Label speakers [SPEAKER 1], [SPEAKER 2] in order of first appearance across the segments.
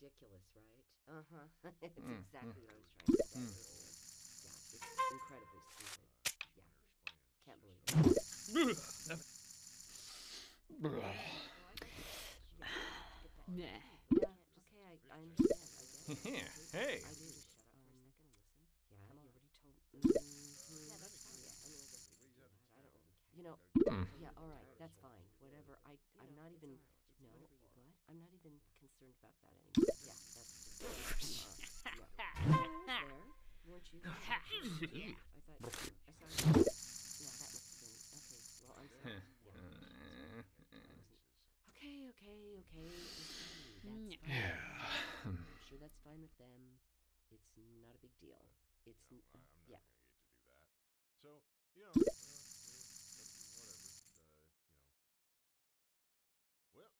[SPEAKER 1] ridiculous, right? Uh huh. it's
[SPEAKER 2] Mm,
[SPEAKER 1] exactly what I was trying to say.
[SPEAKER 2] mm.
[SPEAKER 1] Yeah, it's incredibly stupid. Yeah. Can't believe it.
[SPEAKER 3] Nah.
[SPEAKER 1] Yeah, okay, I, I understand. I get it.
[SPEAKER 2] hey.
[SPEAKER 1] I do. Shut up for a second and listen. Yeah, you already told. Mm-hmm. Yeah, that's fine. Yeah, I mean, I guess we do that. I don't really care. You know.
[SPEAKER 2] Mm.
[SPEAKER 1] Yeah, all right, that's fine. Whatever. I I'm not even. No. What? I'm not even concerned about that anymore. Yeah, that's. Uh, no. There, weren't you? Yeah. I thought. I saw. You. Yeah, that must have been. Okay. Well, I'm sorry. Okay, okay, okay. That's fine.
[SPEAKER 2] Yeah.
[SPEAKER 1] I'm sure that's fine with them. It's not a big deal. It's n- yeah.
[SPEAKER 4] So, you know,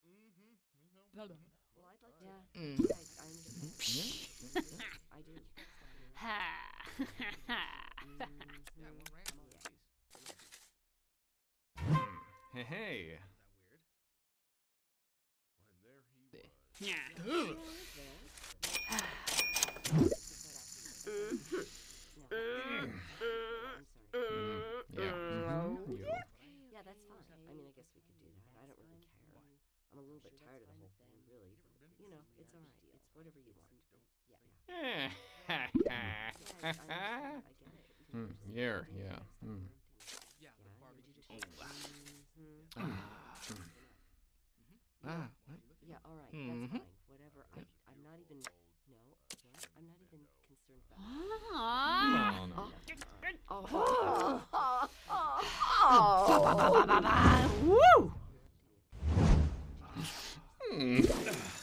[SPEAKER 1] was.
[SPEAKER 3] Yeah.
[SPEAKER 2] Mm.
[SPEAKER 5] Yeah.
[SPEAKER 2] mhm, you-
[SPEAKER 1] Yeah, that's fine. I mean, I guess we could do that. I don't really care. I'm a little bit tired of the whole thing, really. But, you know, it's all right. It's whatever you want. Yeah. Yeah, I, I, understand. I get it. You can
[SPEAKER 2] Mm,
[SPEAKER 1] just
[SPEAKER 2] yeah,
[SPEAKER 1] do
[SPEAKER 2] yeah,
[SPEAKER 1] that stuff
[SPEAKER 2] mm.
[SPEAKER 1] around
[SPEAKER 5] Yeah,
[SPEAKER 1] Yeah,
[SPEAKER 5] the
[SPEAKER 1] you
[SPEAKER 5] barbecue.
[SPEAKER 1] just-
[SPEAKER 5] Oh,
[SPEAKER 1] Mhm.
[SPEAKER 2] Ah. Ah. what?
[SPEAKER 1] Yeah, all right. That's fine. Whatever. I, I'm not even. No. What? I'm not even concerned about.
[SPEAKER 3] Ah.
[SPEAKER 2] No, no.
[SPEAKER 1] Oh.
[SPEAKER 3] Woo!
[SPEAKER 2] Hmm.